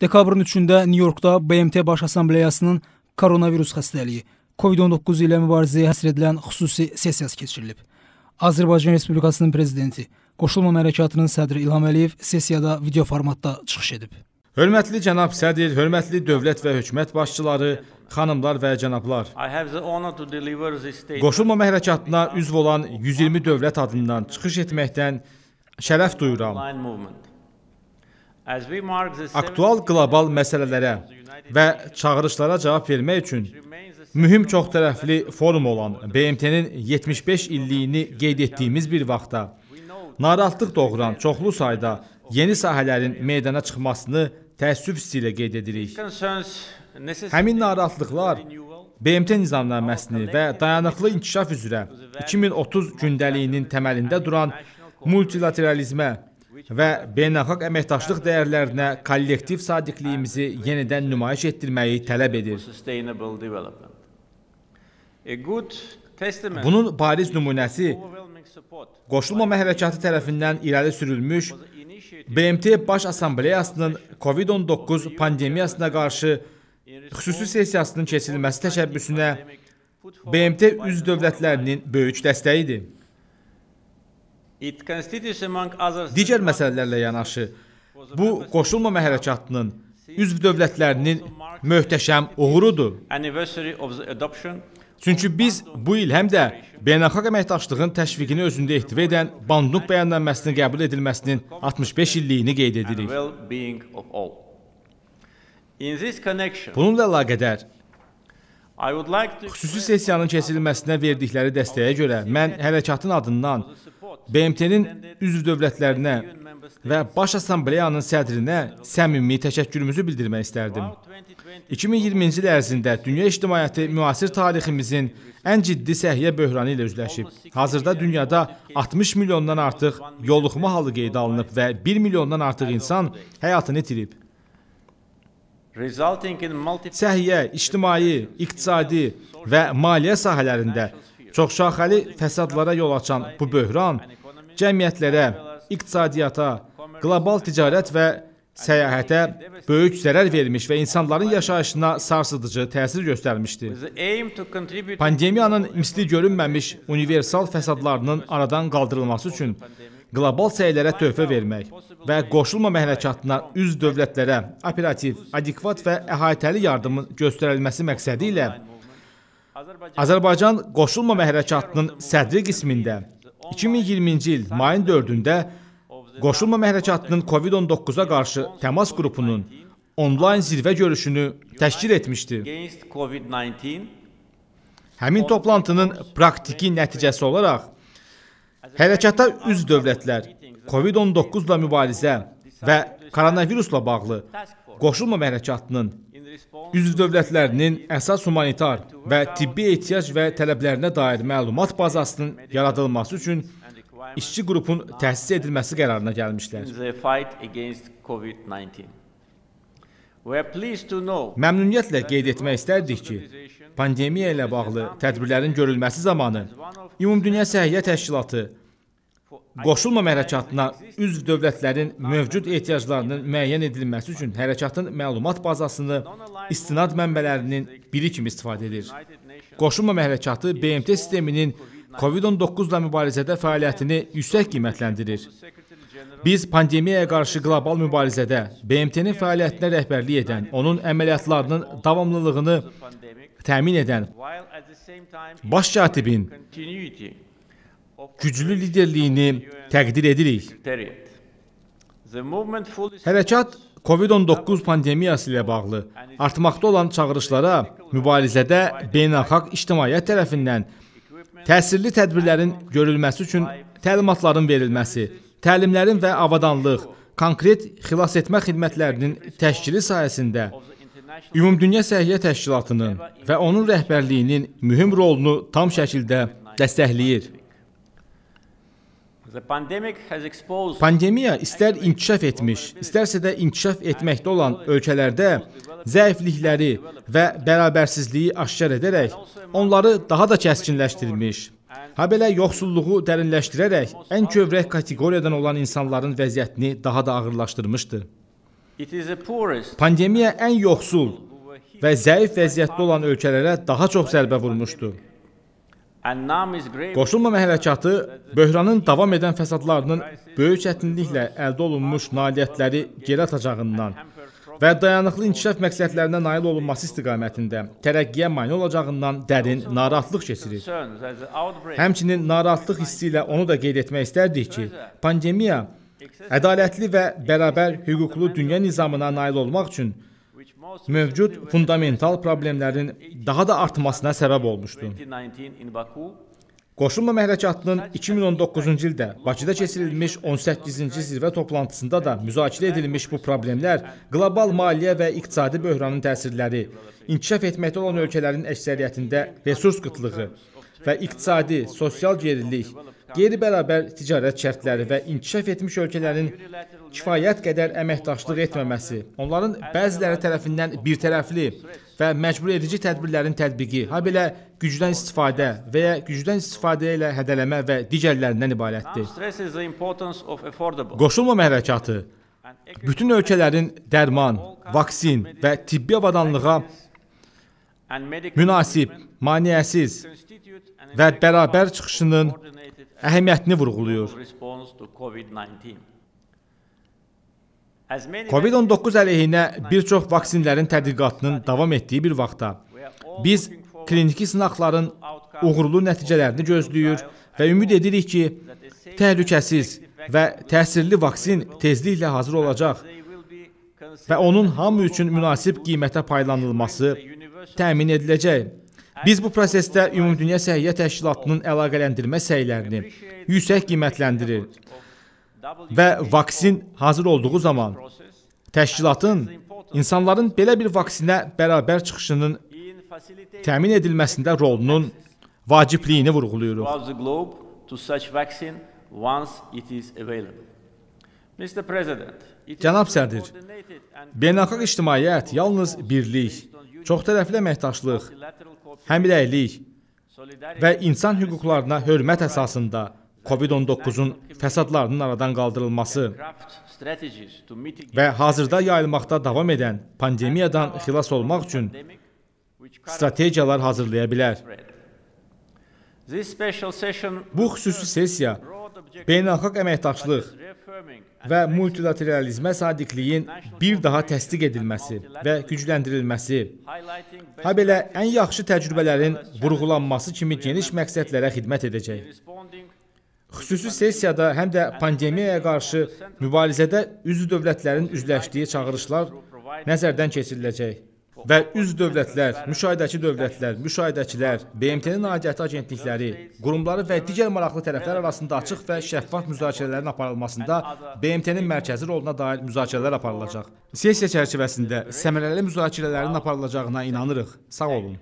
Dekabrın 3-də Nyu-Yorkda BMT Baş Assambleyasının koronavirus xəstəliyi COVID-19 ilə mübarizəyə həsr edilən xüsusi sessiyası keçirilib. Azərbaycan Respublikasının prezidenti Qoşulmama Hərəkatının sədri İlham Əliyev sessiyada video formatda çıxış edib. Hörmətli cənab sədr, hörmətli dövlət və hökumət başçıları, xanımlar və cənablar. Qoşulmama hərəkatına üzv olan 120 dövlət adından çıxış etməkdən şərəf duyuram. Aktual qlobal məsələlərə və çağırışlara cavab vermək üçün mühüm çoxtərəfli forum olan BMT-nin 75 illiyini qeyd etdiyimiz bir vaxtda narahatlıq doğuran çoxlu sayda yeni sahələrin meydana çıxmasını təəssüf hissi ilə qeyd edirik. Həmin narahatlıqlar BMT nizamnaməsini və dayanıqlı inkişaf üzrə 2030 gündəliyinin təməlində duran multilateralizmə və beynəlxalq əməkdaşlıq dəyərlərinə kollektiv sadiqliyimizi yenidən nümayiş etdirməyi tələb edir. Bunun bariz nümunəsi Qoşulmama hərəkatı tərəfindən irəli sürülmüş BMT Baş Assambleyasının COVID-19 pandemiyasına qarşı xüsusi sessiyasının keçirilməsi təşəbbüsünə BMT üzv dövlətlərinin böyük dəstəyidir. Digər məsələlərlə yanaşı, bu qoşulmama hərəkatının üzv dövlətlərinin möhtəşəm uğurudur. Çünki biz bu il həm də beynəlxalq əməkdaşlığın təşviqini özündə ehtiva edən Bandung bəyannaməsinin qəbul edilməsinin 65 illiyini qeyd edirik. Bununla əlaqədar xüsusi sessiyanın keçirilməsinə verdikləri dəstəyə görə mən hərəkatın adından BMT-nin üzv dövlətlərinə və Baş Assambleyanın sədrinə səmimi təşəkkürümüzü bildirmək istərdim. 2020-ci il ərzində dünya ictimaiyyəti müasir tariximizin ən ciddi səhiyyə böhranı ilə üzləşib. Hazırda dünyada 60 milyondan artıq yoluxma halı qeydə alınıb və 1 milyondan artıq insan həyatını itirib. Səhiyyə, ictimai, iqtisadi və maliyyə sahələrində Çoxşaxəli fəsadlara yol açan bu böhran cəmiyyətlərə, iqtisadiyyata, qlobal ticarət və səyahətə böyük zərər vermiş və insanların yaşayışına sarsıdıcı təsir göstərmişdi. Pandemiyanın misli görünməmiş universal fəsadlarının aradan qaldırılması üçün qlobal səylərə töhfə vermək və qoşulmama hərəkatına üzv dövlətlərə operativ, adekvat və əhatəli yardımın göstərilməsi məqsədi ilə Azərbaycan Qoşulmama Hərəkatının sədri qismində 2020-ci il mayın 4-də Qoşulmama Hərəkatının COVID-19-a qarşı təmas qrupunun onlayn zirvə görüşünü təşkil etmişdi. Həmin toplantının praktiki nəticəsi olaraq hərəkata üzv dövlətlər COVID-19 ilə mübarizə və koronavirusla bağlı Qoşulmama Hərəkatının üzv dövlətlərinin əsas humanitar və tibbi ehtiyac və tələblərinə dair məlumat bazasının yaradılması üçün işçi qrupun təsis edilməsi qərarına gəlmişlər. Məmnuniyyətlə qeyd etmək istərdik ki, pandemiya ilə bağlı tədbirlərin görülməsi zamanı Ümumdünya Səhiyyə Təşkilatı Qoşulmama hərəkatına üzv dövlətlərin mövcud ehtiyaclarının müəyyən edilməsi üçün hərəkatın məlumat bazasını istinad mənbələrinin biri kimi istifadə edir. Qoşulmama hərəkatı BMT sisteminin COVID-19 ilə mübarizədə fəaliyyətini yüksək qiymətləndirir. Biz pandemiyaya qarşı qlobal mübarizədə BMT-nin fəaliyyətinə rəhbərlik edən, onun əməliyyatlarının davamlılığını təmin edən baş katibin güclü liderliyini təqdir edirik. Hərəkat COVID-19 pandemiyası ilə bağlı artmaqda olan çağırışlara mübarizədə beynəlxalq ictimaiyyət tərəfindən təsirli tədbirlərin görülməsi üçün təlimatların verilməsi, təlimlərin və avadanlıq, konkret xilas etmə xidmətlərinin təşkili sayəsində Ümumdünya Səhiyyə Təşkilatının və onun rəhbərliyinin mühüm rolunu tam şəkildə dəstəkləyir. Pandemiya istər inkişaf etmiş, istərsə də inkişaf etməkdə olan ölkələrdə zəiflikləri və bərabərsizliyi aşkar edərək onları daha da kəskinləşdirmiş, ha belə yoxsulluğu dərinləşdirərək ən kövrək kateqoriyadan olan insanların vəziyyətini daha da ağırlaşdırmışdı. Pandemiya ən yoxsul və zəif vəziyyətdə olan ölkələrə daha çox zərbə vurmuşdu. Qoşulmama hərəkatı böhranın davam edən fəsadlarının böyük çətinliklə əldə olunmuş nailiyyətləri geri atacağından və dayanıqlı inkişaf məqsədlərinə nail olunması istiqamətində tərəqqiyə mane olacağından dərin narahatlıq keçirir. Həmçinin narahatlıq hissi ilə onu da qeyd etmək istərdik ki, pandemiya ədalətli və bərabər hüquqlu dünya nizamına nail olmaq üçün mövcud fundamental problemlərin daha da artmasına səbəb olmuşdu. 2019 in Baku Qoşulmama hərəkatının 2019-cu ildə Bakıda keçirilmiş 18-ci zirvə toplantısında da müzakirə edilmiş bu problemlər qlobal maliyyə və iqtisadi böhranın təsirləri, inkişaf etməkdə olan ölkələrin əksəriyyətində resurs qıtlığı və iqtisadi, sosial gerilik, qeyri-bərabər ticarət şərtləri və inkişaf etmiş ölkələrin kifayət qədər əməkdaşlıq etməməsi, onların bəziləri tərəfindən birtərəfli və məcbur edici tədbirlərin tətbiqi, habelə gücdən istifadə və ya gücdən istifadə ilə hədələmə və digərlərindən ibarətdir. Qoşulmama hərəkatı bütün ölkələrin dərman, vaksin və tibbi avadanlığa münasib, maneəsiz və bərabər çıxışının əhəmiyyətini to COVID-19. As many COVID-19 əleyhinə bir çox vaksinlərin tədqiqatının davam etdiyi bir vaxtda biz kliniki sınaqların uğurlu nəticələrini gözləyir və ümid edirik ki, təhlükəsiz və təsirli vaksin tezliklə hazır olacaq və onun hamı üçün münasib qiymətə paylanılması təmin ediləcək. Biz bu prosesdə Ümumdünya Səhiyyə Təşkilatının əlaqələndirmə səylərini yüksək qiymətləndirir və vaksin hazır olduğu zaman təşkilatın insanların belə bir vaksinə bərabər çıxışının təmin edilməsində rolunun vacibliyini is Cənab sədr, beynəlxalq ictimaiyyət yalnız birlik, çoxtərəfli əməkdaşlıq, həmrəylik və insan hüquqlarına hörmət əsasında COVID-19-un fəsadlarının aradan qaldırılması və hazırda yayılmaqda davam edən pandemiyadan xilas olmaq üçün strategiyalar hazırlaya bilər. Bu xüsusi sessiya beynəlxalq əməkdaşlıq və multilateralizmə sadiqliyin bir daha təsdiq edilməsi və gücləndirilməsi, habelə ən yaxşı təcrübələrin vurğulanması kimi geniş məqsədlərə xidmət edəcək. Xüsusi sessiyada həm də pandemiyaya qarşı mübarizədə üzv dövlətlərin üzləşdiyi çağırışlar nəzərdən keçiriləcək və üzv dövlətlər, müşahidəçi dövlətlər, müşahidəçilər, BMT-nin aidiyyəti agentlikləri, qurumları və digər maraqlı tərəflər arasında açıq və şəffaf müzakirələrin aparılmasında BMT-nin mərkəzi roluna dair müzakirələr aparılacaq. Sessiya çərçivəsində səmərəli müzakirələrin aparılacağına inanırıq. Sağ olun.